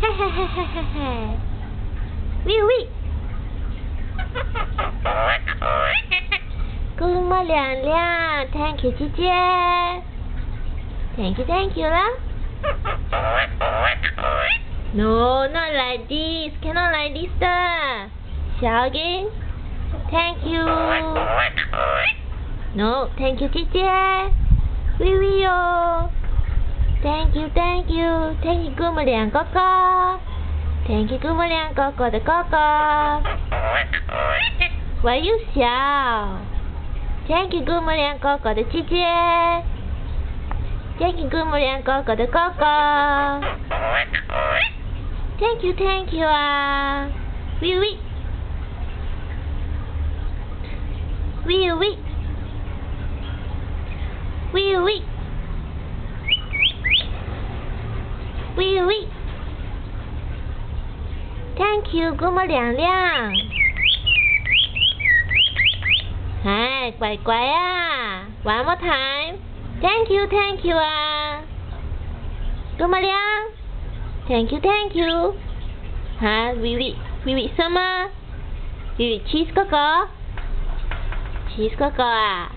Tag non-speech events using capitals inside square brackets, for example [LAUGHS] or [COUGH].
[LAUGHS] 嘿嘿嘿嘿嘿嘿，喂喂，哥们亮亮，Thank you [LAUGHS] 姐姐，Thank you Thank you 啦。No, not like this. Cannot like this 的。小 again. Thank you. [LAUGHS] No, thank you 姐姐。喂喂哟。 Thank you, thank you. Thank you, Gumalian Coco. Thank you, Gumalian Coco the Coco. Why you shout? Thank you, Gumalian Coco the Chichi. Thank you, Gumalian Coco the Coco. Thank you, thank you. Uh, wee wee. Wee wee. Oui, oui. Thank you, cô mơ Liang Liang. Hai, quậy quậy à. One more time. Thank you, thank you à. Cô mơ Liang. Thank you, thank you. Hả, oui, oui. Oui, oui, summer. Oui, oui, cheese cô. Cheese cô à.